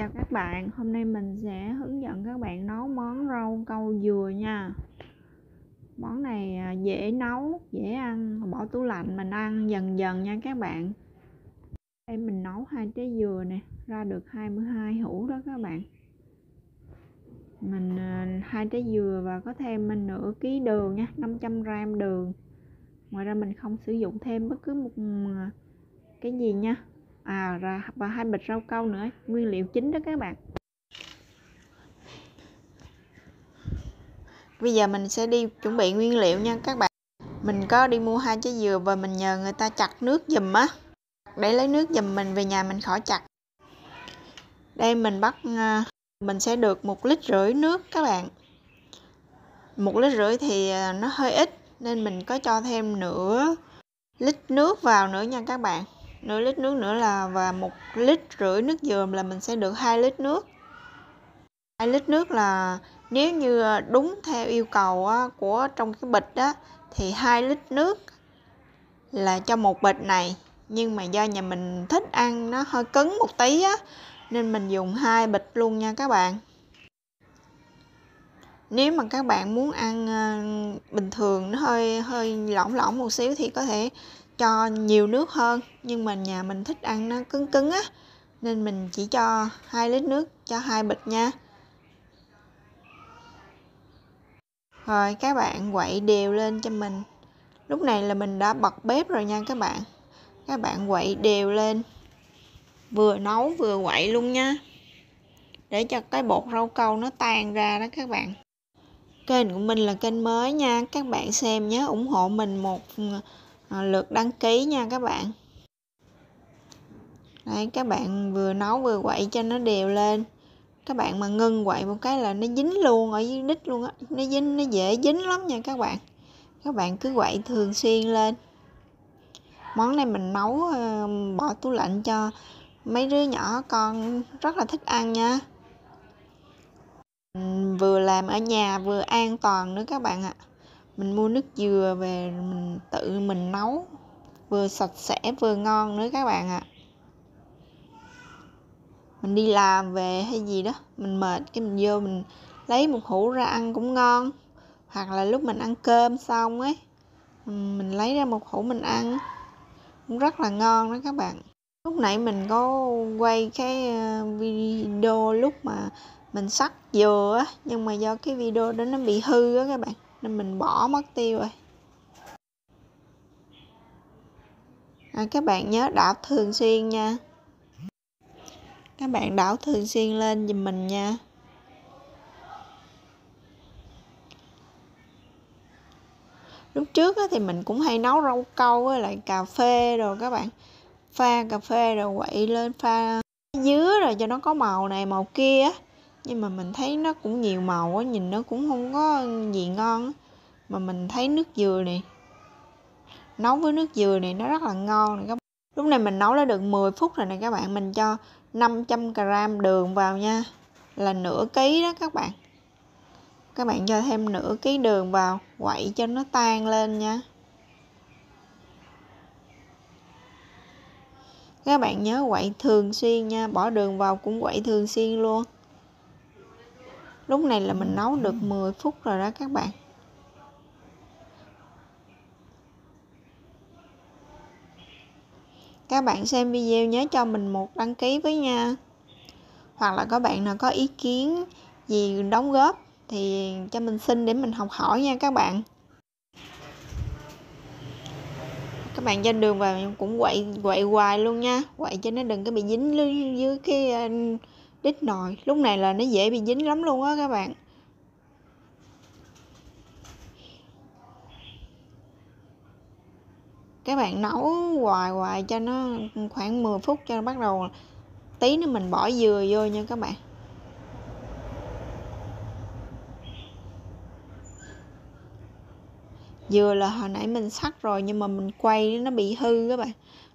Chào các bạn, hôm nay mình sẽ hướng dẫn các bạn nấu món rau câu dừa nha. Món này à, dễ nấu, dễ ăn, bỏ tủ lạnh mình ăn dần dần nha các bạn. Đây mình nấu hai trái dừa nè, ra được 22 hũ đó các bạn. Mình à, hai trái dừa và có thêm mình nửa ký đường nha, 500g đường. Ngoài ra mình không sử dụng thêm bất cứ một à, cái gì nha à ra và hai bịch rau câu nữa, nguyên liệu chính đó các bạn. Bây giờ mình sẽ đi chuẩn bị nguyên liệu nha các bạn. Mình có đi mua hai trái dừa và mình nhờ người ta chặt nước giùm á. Để lấy nước giùm mình, về nhà mình khỏi chặt. Đây, mình bắt à, mình sẽ được một lít rưỡi nước các bạn. Một lít rưỡi thì à, nó hơi ít, nên mình có cho thêm nửa lít nước vào nữa nha các bạn nửa lít nước nữa là, và một lít rưỡi nước dừa là mình sẽ được 2 lít nước. 2 lít nước là nếu như ờ, đúng theo yêu cầu ờ, của trong cái bịch đó, thì 2 lít nước là cho một bịch này. Nhưng mà do nhà mình thích ăn nó hơi cứng một tí á, nên mình dùng hai bịch luôn nha các bạn. Nếu mà các bạn muốn ăn ờ, bình thường, nó hơi hơi lỏng lỏng một xíu thì có thể cho nhiều nước hơn, nhưng mà nhà mình thích ăn nó cứng cứng á, nên mình chỉ cho 2 lít nước cho hai bịch nha. Rồi, các bạn quậy đều lên cho mình. Lúc này là mình đã bật bếp rồi nha các bạn. Các bạn quậy đều lên. Vừa nấu vừa quậy luôn nha. Để cho cái bột rau câu nó tan ra đó các bạn. Kênh của mình là kênh mới nha. Các bạn xem nhớ ủng hộ mình một Ờ, lượt đăng ký nha các bạn. Đấy, các bạn vừa nấu vừa quậy cho nó đều lên. Các bạn mà ngưng quậy một cái là nó dính luôn ở dưới đít luôn á. Nó dính nó dễ dính lắm nha các bạn. Các bạn cứ quậy thường xuyên lên. Món này mình nấu ờ, bỏ tủ lạnh cho mấy đứa nhỏ con rất là thích ăn nha. Vừa làm ở nhà vừa an toàn nữa các bạn ạ mình mua nước dừa về mình tự mình nấu, vừa sạch sẽ vừa ngon nữa các bạn ạ. Mình đi làm về hay gì đó, mình mệt cái mình vô mình lấy một hũ ra ăn cũng ngon. Hoặc là lúc mình ăn cơm xong ấy mình lấy ra một hũ mình ăn cũng rất là ngon đó các bạn. Lúc nãy mình có quay cái ờ, video lúc mà mình sắc dừa á, nhưng mà do cái video đó nó bị hư á các bạn nên mình bỏ mất tiêu rồi. À, các bạn nhớ đảo thường xuyên nha. Các bạn đảo thường xuyên lên giùm mình nha. Lúc trước thì mình cũng hay nấu rau câu với lại cà phê rồi các bạn. Pha cà phê rồi quậy lên pha dứa rồi cho nó có màu này màu kia nhưng mà mình thấy nó cũng nhiều màu á, nhìn nó cũng không có gì ngon mà mình thấy nước dừa này nấu với nước dừa này nó rất là ngon này các bạn. Lúc này mình nấu đã được 10 phút rồi này các bạn, mình cho 500 gram đường vào nha. Là nửa ký đó các bạn. Các bạn cho thêm nửa ký đường vào, quậy cho nó tan lên nha. Các bạn nhớ quậy thường xuyên nha, bỏ đường vào cũng quậy thường xuyên luôn lúc này là mình nấu được 10 phút rồi đó các bạn. Các bạn xem video nhớ cho mình một đăng ký với nha. Hoặc là có bạn nào có ý kiến gì đóng góp thì cho mình xin để mình học hỏi nha các bạn. Các bạn cho đường vào cũng quậy quậy hoài luôn nha. Quậy cho nó đừng có bị dính dưới cái đít nồi. Lúc này là nó dễ bị dính lắm luôn á các bạn. Các bạn nấu hoài hoài cho nó khoảng 10 phút cho nó bắt đầu tí nữa mình bỏ dừa vô nha các bạn. Dừa là hồi nãy mình sắc rồi nhưng mà mình quay nó bị hư các bạn.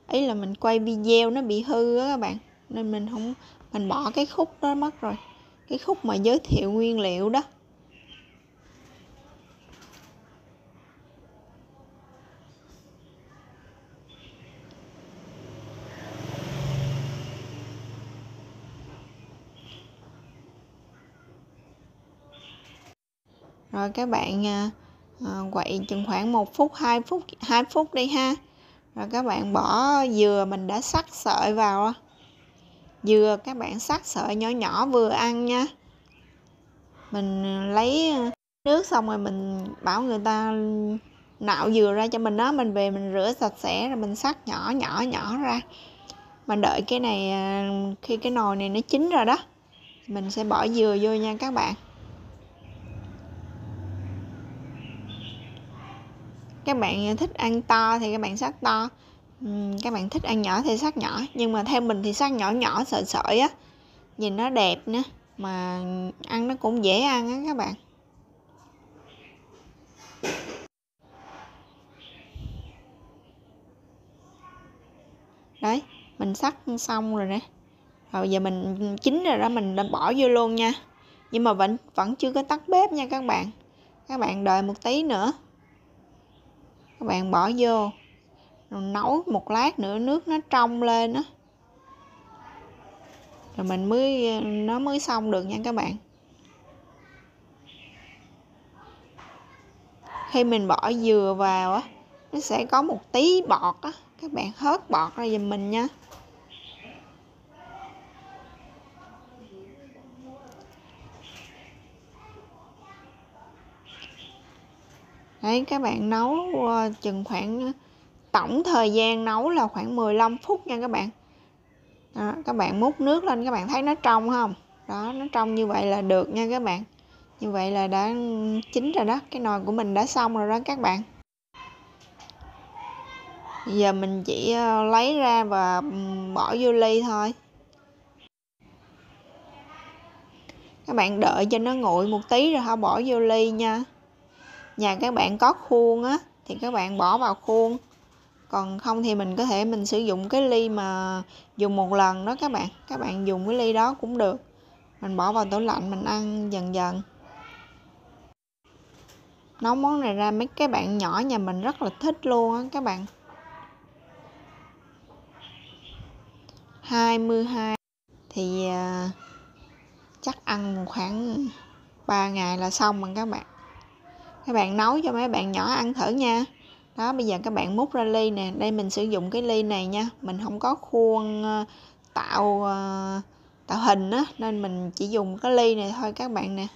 Ý là mình quay video nó bị hư á các bạn. Nên mình không mình bỏ cái khúc đó mất rồi. Cái khúc mà giới thiệu nguyên liệu đó. Rồi các bạn à, à quậy chừng khoảng một phút 2 phút 2 phút đi ha. Rồi các bạn bỏ dừa mình đã sắc sợi vào dừa các bạn sắc sợi nhỏ nhỏ vừa ăn nha. Mình lấy ờ, nước xong rồi mình bảo người ta nạo dừa ra cho mình đó. Mình về mình rửa sạch sẽ rồi mình sắc nhỏ nhỏ nhỏ ra. Mà đợi cái này ờ, khi cái nồi này nó chín rồi đó, mình sẽ bỏ dừa vô nha các bạn. Các bạn thích ăn to thì các bạn sắc to các bạn thích ăn nhỏ thì sắc nhỏ, nhưng mà theo mình thì sắc nhỏ nhỏ, sợi sợi á, nhìn nó đẹp nữa, mà ăn nó cũng dễ ăn á các bạn. Đấy, mình sắc xong rồi nè. Rồi giờ mình chín rồi đó, mình bỏ vô luôn nha. Nhưng mà vẫn vẫn chưa có tắt bếp nha các bạn. Các bạn đợi một tí nữa. Các bạn bỏ vô rồi nấu một lát nữa nước nó trong lên đó rồi mình mới, nó mới xong được nha các bạn. Khi mình bỏ dừa vào á, nó sẽ có một tí bọt á. Các bạn hớt bọt ra giùm mình nha. Đấy, các bạn nấu ờ, chừng khoảng tổng thời gian nấu là khoảng 15 phút nha các bạn. Đó, các bạn múc nước lên các bạn thấy nó trong không? Đó nó trong như vậy là được nha các bạn. Như vậy là đã chín rồi đó cái nồi của mình đã xong rồi đó các bạn. Giờ mình chỉ ờ, lấy ra và bỏ vô ly thôi. Các bạn đợi cho nó nguội một tí rồi hả? Bỏ vô ly nha. Nhà các bạn có khuôn á thì các bạn bỏ vào khuôn còn không thì mình có thể mình sử dụng cái ly mà dùng một lần đó các bạn. Các bạn dùng cái ly đó cũng được. Mình bỏ vào tủ lạnh mình ăn dần dần. Nấu món này ra mấy cái bạn nhỏ nhà mình rất là thích luôn á các bạn. 22 thì uh, chắc ăn khoảng 3 ngày là xong rồi các bạn. Các bạn nấu cho mấy bạn nhỏ ăn thử nha đó, bây giờ các bạn múc ra ly nè. Đây, mình sử dụng cái ly này nha. Mình không có khuôn ờ, tạo ờ, tạo hình á, nên mình chỉ dùng cái ly này thôi các bạn nè.